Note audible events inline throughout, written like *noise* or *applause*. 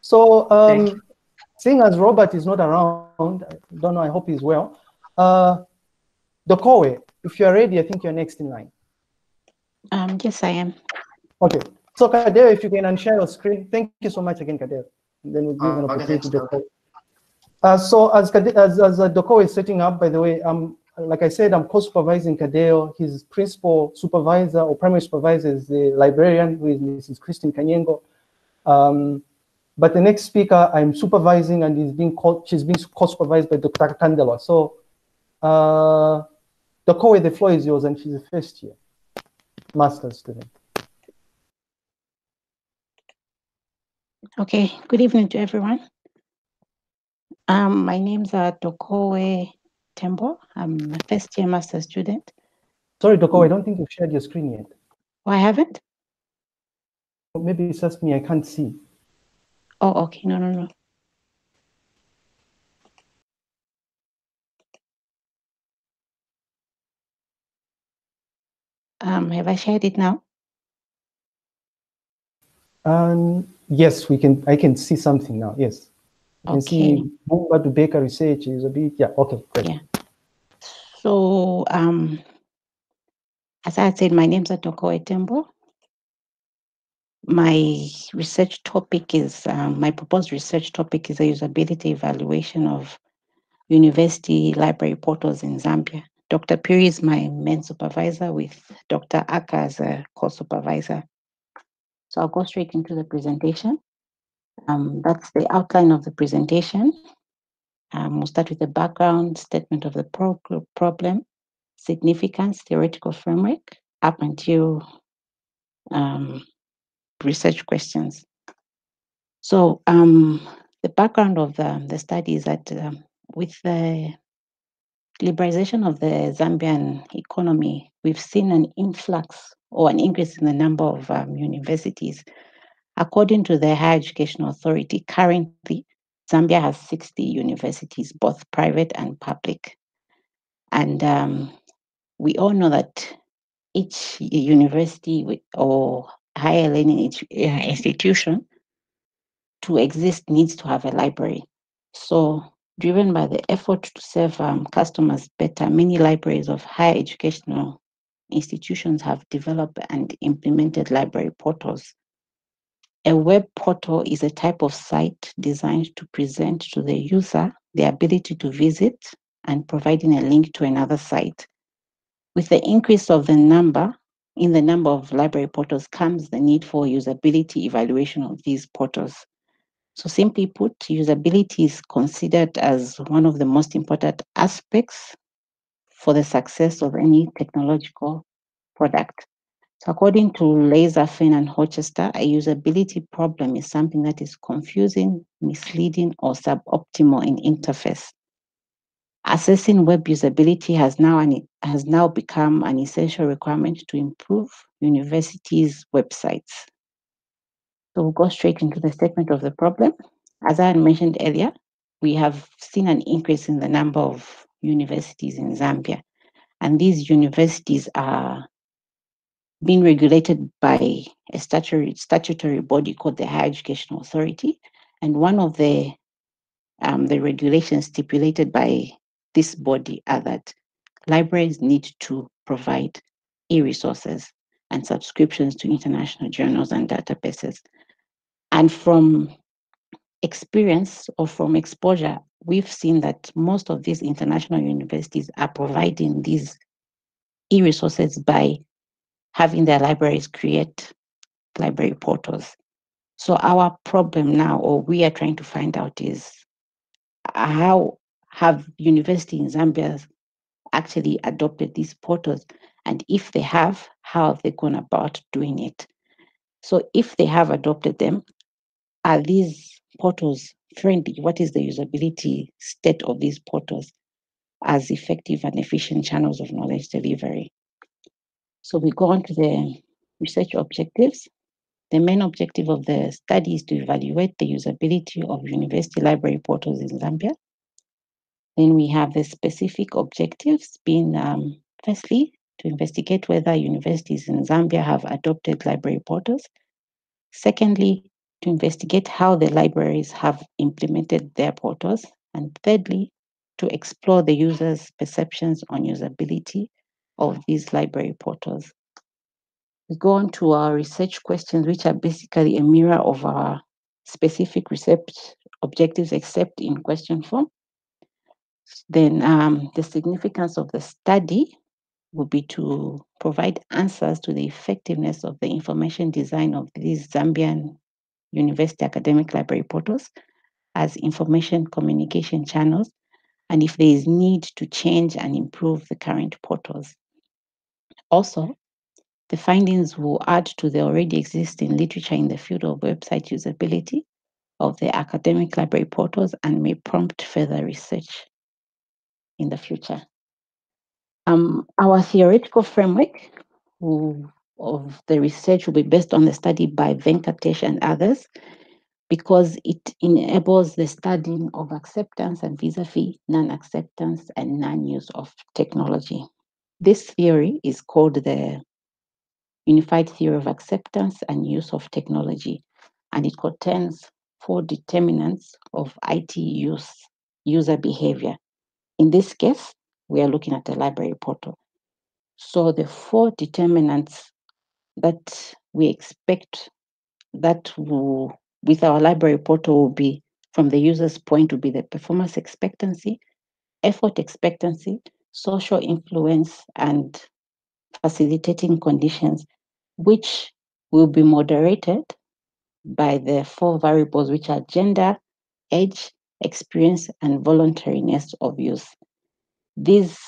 So, um, seeing as Robert is not around, I don't know, I hope he's well. Uh, Dokowe, if you're ready, I think you're next in line. Um, yes, I am. Okay. So, Kadeo, if you can unshare your screen. Thank you so much again, Kadeo. And then we'll give Uh, an okay, opportunity to thanks, Dokowe. Uh, so, as, Kade- as, as uh, Dokowe is setting up, by the way, um, like I said, I'm co-supervising Kadeo. His principal supervisor or primary supervisor is the librarian, who is Mrs. Christine Kanyengo. Um, but the next speaker I'm supervising and is being co- she's being co-supervised by Dr. Kandela. So, uh, Dokowe, the floor is yours, and she's a first year master's student. Okay, good evening to everyone. Um, my name's uh, Dokowe Tembo. I'm a first year master student. Sorry, Dokowe, I don't think you've shared your screen yet. Oh, I haven't? Maybe it's just me, I can't see. Oh, okay, no, no, no. Um, have I shared it now? Um, yes, we can. I can see something now. Yes, I can Okay. see Bumba to Baker research is a bit. Yeah. Okay. Great. Yeah. So, um, as I said, my name is Atoko Tembo. My research topic is, um, my proposed research topic is a usability evaluation of university library portals in Zambia. Dr. Phiri is my main supervisor with Dr. Aka as a co-supervisor. So I'll go straight into the presentation. Um, that's the outline of the presentation. Um, we'll start with the background statement of the pro- problem, significance, theoretical framework, up until um, research questions. So um, the background of the, the study is that um, with the liberalization of the Zambian economy, we've seen an influx or an increase in the number of um, universities. According to the Higher Education Authority, currently Zambia has 60 universities, both private and public. And um, we all know that each university or higher learning uh, institution to exist needs to have a library. So, driven by the effort to serve um, customers better, many libraries of higher educational institutions have developed and implemented library portals. A web portal is a type of site designed to present to the user the ability to visit and providing a link to another site. With the increase of the number in the number of library portals comes the need for usability evaluation of these portals. So simply put, usability is considered as one of the most important aspects for the success of any technological product. So according to Lazar, Feng, and Hochheiser, a usability problem is something that is confusing, misleading, or suboptimal in interface. Assessing web usability has now, an, has now become an essential requirement to improve universities' websites. So we'll go straight into the statement of the problem. As I had mentioned earlier, we have seen an increase in the number of universities in Zambia. And these universities are being regulated by a statutory, statutory body called the Higher Education Authority. And one of the, um, the regulations stipulated by this body are that libraries need to provide e-resources and subscriptions to international journals and databases. And from experience or from exposure, we've seen that most of these international universities are providing these e-resources by having their libraries create library portals. So our problem now, or we are trying to find out is how have university in Zambia actually adopted these portals? And if they have, how have they gone about doing it? So if they have adopted them, are these portals friendly? What is the usability state of these portals as effective and efficient channels of knowledge delivery? So we go on to the research objectives. The main objective of the study is to evaluate the usability of university library portals in Zambia. Then we have the specific objectives being um, firstly, to investigate whether universities in Zambia have adopted library portals. Secondly, to investigate how the libraries have implemented their portals, and thirdly, to explore the user's perceptions on usability of these library portals. We go on to our research questions, which are basically a mirror of our specific research objectives, except in question form. Then um, the significance of the study would be to provide answers to the effectiveness of the information design of these Zambian university academic library portals as information communication channels, and if there is need to change and improve the current portals. Also, the findings will add to the already existing literature in the field of website usability of the academic library portals and may prompt further research in the future. Um, our theoretical framework of the research will be based on the study by Venkatesh and others because it enables the studying of acceptance and vis-a-vis non-acceptance and non-use of technology. This theory is called the Unified Theory of Acceptance and Use of Technology, and it contains four determinants of IT use user behavior. In this case, we are looking at the library portal. So the four determinants that we expect that will, with our library portal will be from the user's point to be the performance expectancy, effort expectancy, social influence, and facilitating conditions, which will be moderated by the four variables, which are gender, age, experience, and voluntariness of use. These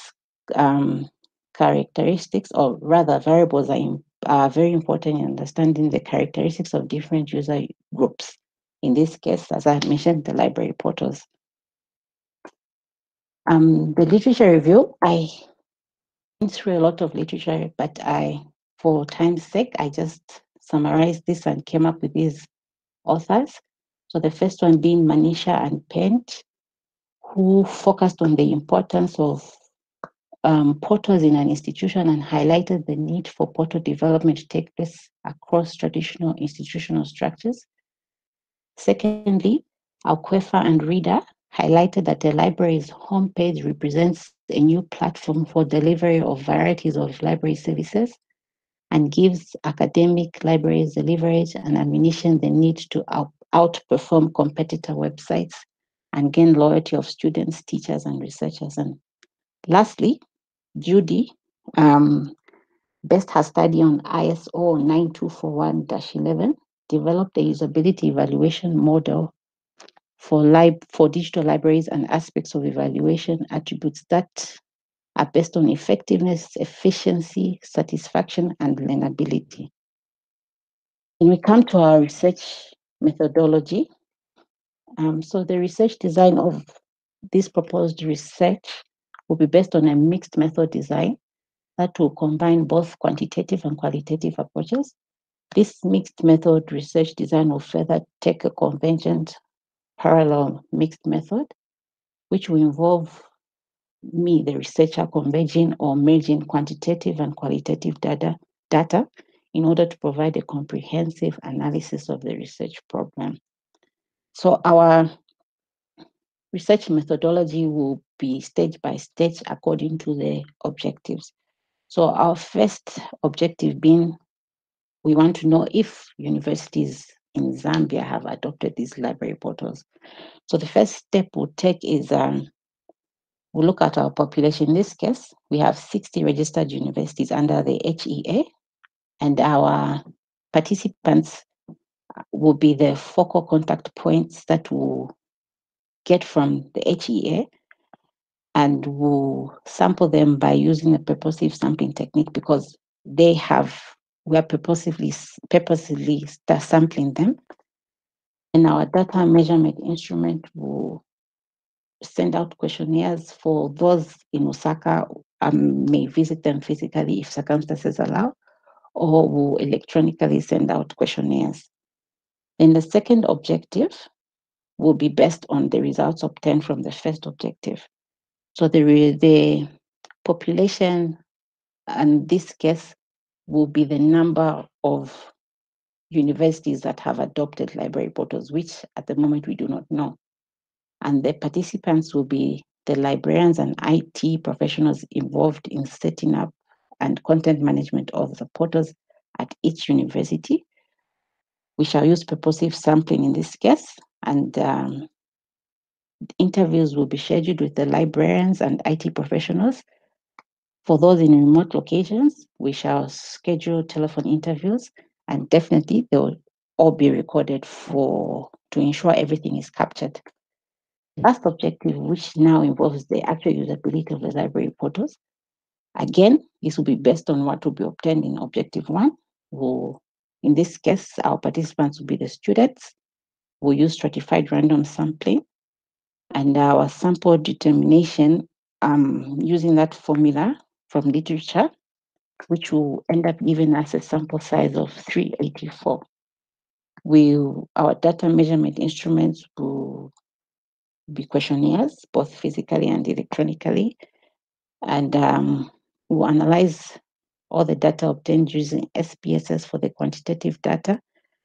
um, characteristics, or rather variables, are, in, are very important in understanding the characteristics of different user groups. In this case, as I mentioned, the library portals. Um, the literature review, I went through a lot of literature, but I, for time's sake, I just summarized this and came up with these authors. So the first one being Manisha and Pent, who focused on the importance of um, portals in an institution and highlighted the need for portal development to take place across traditional institutional structures. Secondly, Alquefa and Reader highlighted that the library's homepage represents a new platform for delivery of varieties of library services and gives academic libraries the leverage and ammunition they need to out outperform competitor websites and gain loyalty of students, teachers, and researchers. And lastly, Judy um, based her study on ISO 9241-11, developed a usability evaluation model for, lib for digital libraries and aspects of evaluation attributes that are based on effectiveness, efficiency, satisfaction, and learnability. When we come to our research methodology, um, so the research design of this proposed research will be based on a mixed method design that will combine both quantitative and qualitative approaches. This mixed method research design will further take a convergent parallel mixed method, which will involve me, the researcher, converging or merging quantitative and qualitative data, data in order to provide a comprehensive analysis of the research problem. So our research methodology will be stage by stage according to the objectives. So our first objective being, we want to know if universities in Zambia have adopted these library portals. So the first step we'll take is um, we'll look at our population. In this case, we have 60 registered universities under the HEA, and our participants will be the focal contact points that will get from the HEA and we'll sample them by using a purposive sampling technique because they have, we are purposively, purposely sampling them. And our data measurement instrument will send out questionnaires for those in Lusaka um, may visit them physically if circumstances allow, or will electronically send out questionnaires. Then the second objective will be based on the results obtained from the first objective. So the, the population, in this case, will be the number of universities that have adopted library portals, which at the moment we do not know. And the participants will be the librarians and IT professionals involved in setting up and content management of the portals at each university. We shall use purposive sampling in this case, and um, interviews will be scheduled with the librarians and IT professionals. For those in remote locations, we shall schedule telephone interviews, and definitely they will all be recorded for to ensure everything is captured. Last objective, which now involves the actual usability of the library portals. Again, this will be based on what will be obtained in objective one. Who, in this case, our participants will be the students. We'll use stratified random sampling and our sample determination um, using that formula from literature, which will end up giving us a sample size of 384. We, our data measurement instruments will be questionnaires, both physically and electronically. And um, we'll analyze all the data obtained using SPSS for the quantitative data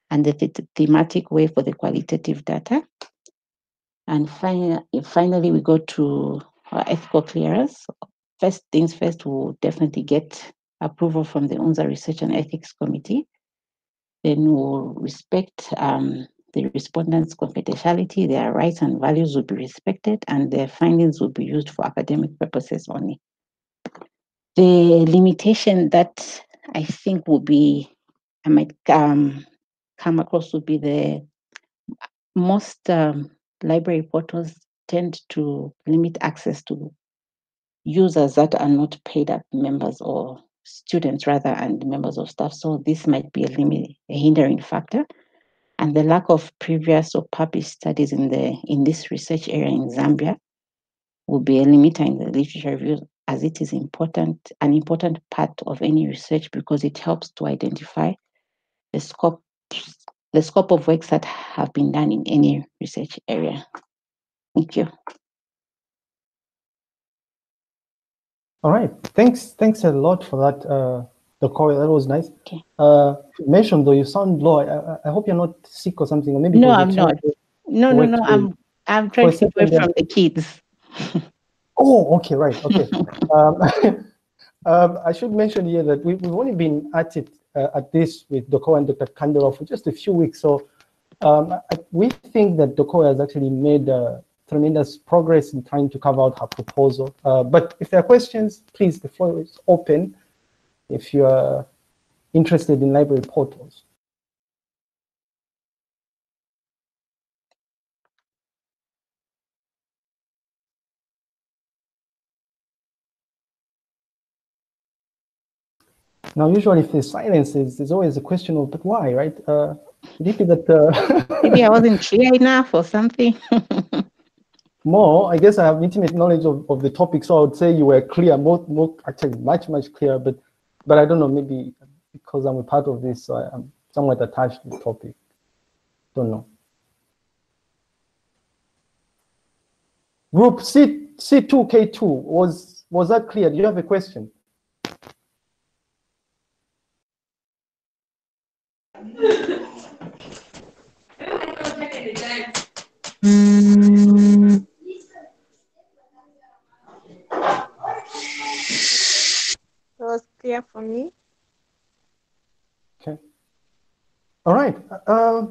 and the th thematic way for the qualitative data. And finally, finally, we go to our ethical clearance. First things first, we'll definitely get approval from the UNZA Research and Ethics Committee. Then we'll respect um, the respondents' confidentiality, their rights and values will be respected, and their findings will be used for academic purposes only. The limitation that I think will be, I might um, come across would be the most um, library portals tend to limit access to users that are not paid up members or students rather and members of staff. So this might be a limit, a hindering factor and the lack of previous or published studies in the in this research area in Zambia will be a limiter in the literature review as it is important an important part of any research because it helps to identify the scope the scope of works that have been done in any research area. Thank you. All right. Thanks. Thanks a lot for that. Uh, the call that was nice. Okay. Uh, mentioned though, you sound low. I, I, hope you're not sick or something, or maybe no, I'm not. No, no, no. I'm I'm trying to keep away from the kids. *laughs* oh, okay, right, okay. *laughs* um, *laughs* um, I should mention here that we, we've only been at it uh, at this with Doko and Dr. Kandela for just a few weeks. So um, I, we think that Doko has actually made uh, tremendous progress in trying to cover out her proposal. Uh, but if there are questions, please, the floor is open if you are interested in library portals. Now, usually if there's silences, there's always a question of, but why, right? Uh, maybe that... Uh, *laughs* maybe I wasn't clear enough or something. *laughs* more, I guess I have intimate knowledge of, of the topic, so I would say you were clear, more, more actually much, much clearer, but but I don't know, maybe because I'm a part of this, so I, am somewhat attached to the topic. Don't know. Group C, C2K2, was, was that clear? Do you have a question? Clear for me. Okay. All right. Uh,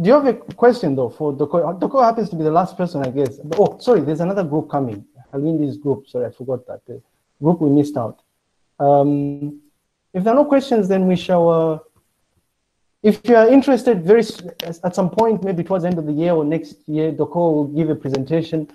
do you have a question though for Doko? Doko happens to be the last person, I guess. Oh, sorry, there's another group coming. I'll in this group. Sorry, I forgot that. The group we missed out. Um, if there are no questions, then we shall. Uh, if you are interested, very at some point, maybe towards the end of the year or next year, Doko will give a presentation